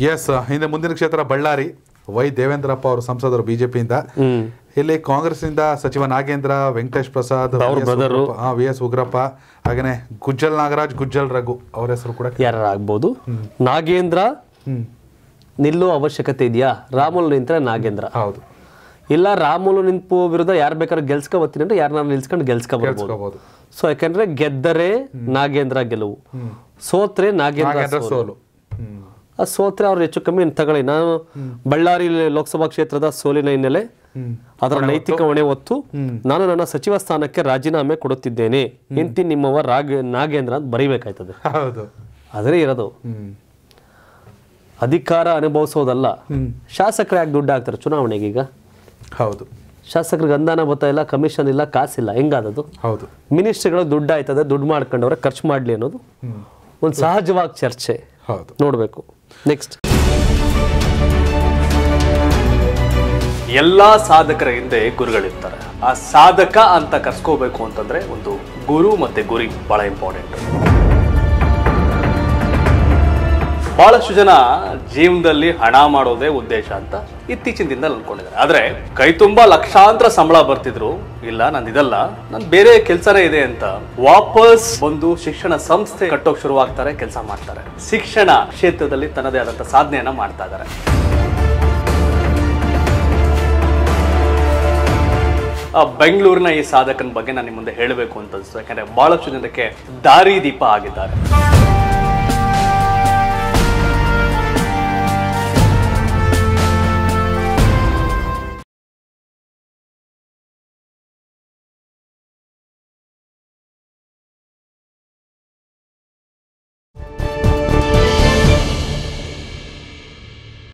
S ಹಿಂದೆ ಮುಂದಿನ ಕ್ಷೇತ್ರ ಬಳ್ಳಾರಿ. ವೈ. ದೇವೇಂದ್ರಪ್ಪ ಅವರು ಸಂಸದರು ಬಿಜೆಪಿಯಿಂದ. ಇಲ್ಲಿ ಇಲ್ಲಿ ಕಾಂಗ್ರೆಸ್ನಿಂದ ಸಚಿವ ನಾಗೇಂದ್ರ ವೆಂಕಟೇಶ್ ಪ್ರಸಾದ್. ವಿ. ಎಸ್. ಉಗ್ರಪ್ಪ ಹಾಗೇನೆ ಗುಜ್ಜಲ್ ನಾಗರಾಜ್ ಗುಜ್ಜಲ್ ರಘು ಅವರ ಹೆಸರು ಕೂಡ ಯಾರು ಆಗ್ಬೋದು? ನಾಗೇಂದ್ರ ನಿಲ್ಲೋ ಅವಶ್ಯಕತೆ ಇದೆಯಾ? ರಾಮುಲ್ ನಿಂತ್ರೆ ನಾಗೇಂದ್ರ. ಹೌದು. ಇಲ್ಲ ರಾಮುಲು ನಿಂಪು ವಿರುದ್ಧ ಯಾರು ಬೇಕಾದ್ರೆ ಗೆಲ್ಸ್ಕೊ ಬರ್ತೀನಿ ಅಂದ್ರೆ ಯಾರನ್ನ ನಿಲ್ಸ್ಕೊಂಡು ಗೆಲ್ಸ್ಕೊ ಬರ್ಬೋದು ಕೇಳಿಸ್ಕೋಬಹುದು ಸೊ ಯಾಕಂದ್ರೆ ಗೆದ್ದರೆ ನಾಗೇಂದ್ರ ಗೆಲುವು. ಸೋತ್ರೆ ನಾಗೇಂದ್ರ ಸೋಲು. ಆ ಸೋತ್ರೆ ಅವ್ರು ಹೆಚ್ಚು ಕಮ್ಮಿ ತಗೊಳ್ಳಿ ನಾನು ಬಳ್ಳಾರಿ ಲೋಕಸಭಾ ಕ್ಷೇತ್ರದ ಸೋಲಿನ ಹಿನ್ನೆಲೆ ಅದರ ನೈತಿಕ ಹೊಣೆ ಹೊತ್ತು ನಾನು ನನ್ನ ಸಚಿವ ಸ್ಥಾನಕ್ಕೆ ರಾಜೀನಾಮೆ ಕೊಡುತ್ತಿದ್ದೇನೆ. ಇಂತಿ ನಿಮ್ಮವ ರಾಗ ನಾಗೇಂದ್ರ ಅಂತ ಬರೀಬೇಕಾಯ್ತದೆ. ಹೌದು. ಅದೇ ಇರೋದು. ಅಧಿಕಾರ ಅನುಭವಿಸೋದಲ್ಲ. ಶಾಸಕರ ಯಾಕೆ ದುಡ್ಡು ಹಾಕ್ತಾರೆ ಚುನಾವಣೆಗೆ ಈಗ? ಹೌದು. ಶಾಸಕರಿಗೆ ಅನುದಾನ ಬರ್ತಾ ಇಲ್ಲ ಕಮಿಷನ್ ಇಲ್ಲ ಕಾಸಿಲ್ಲ ಹೆಂಗಾದದು? ಹೌದು. ಮಿನಿಸ್ಟ್ರಿಗಳು ದುಡ್ಡು ಆಯ್ತದೆ ದುಡ್ಡು ಮಾಡ್ಕೊಂಡವ್ರೆ ಖರ್ಚು ಮಾಡಲಿ ಅನ್ನೋದು ಒಂದು ಸಹಜವಾಗಿ ಚರ್ಚೆ. ಹೌದು. ನೋಡಬೇಕು. ನೆಕ್ಸ್ಟ್ ಎಲ್ಲ ಸಾಧಕರ ಹಿಂದೆ ಗುರುಗಳಿರ್ತಾರೆ. ಆ ಸಾಧಕ ಅಂತ ಕರ್ಸ್ಕೋಬೇಕು ಅಂತಂದ್ರೆ ಒಂದು ಗುರು ಮತ್ತೆ ಗುರಿ ಬಹಳ ಇಂಪಾರ್ಟೆಂಟ್ ಬಹಳಷ್ಟು ಜನ ಜೀವನದಲ್ಲಿ ಹಣ ಮಾಡೋದೇ ಉದ್ದೇಶ ಅಂತ ಇತ್ತೀಚಿನ ದಿನದಲ್ಲಿ ಅನ್ಕೊಂಡಿದ್ದಾರೆ. ಆದ್ರೆ ಕೈ ತುಂಬಾ ಲಕ್ಷಾಂತರ ಸಂಬಳ ಬರ್ತಿದ್ರು. ಇಲ್ಲ, ನಂದು ಇದಲ್ಲ. ನನ್ ಬೇರೆ ಕೆಲಸನೇ ಇದೆ ಅಂತ ವಾಪಸ್ ಒಂದು ಶಿಕ್ಷಣ ಸಂಸ್ಥೆ ಕಟ್ಟೋಕ್ ಶುರುವಾಗ್ತಾರೆ, ಕೆಲಸ ಮಾಡ್ತಾರೆ. ಶಿಕ್ಷಣ ಕ್ಷೇತ್ರದಲ್ಲಿ ತನ್ನದೇ ಆದಂತ ಸಾಧನೆಯನ್ನ ಮಾಡ್ತಾ ಇದ್ದಾರೆ. ಬೆಂಗಳೂರಿನ ಈ ಸಾಧಕನ ಬಗ್ಗೆ ನಾನು ನಿಮ್ಮ ಮುಂದೆ ಹೇಳಬೇಕು ಅಂತ ಅನಿಸ್ತು. ಯಾಕಂದ್ರೆ ಬಹಳಷ್ಟು ಜನಕ್ಕೆ ದಾರಿ ದೀಪ ಆಗಿದ್ದಾರೆ.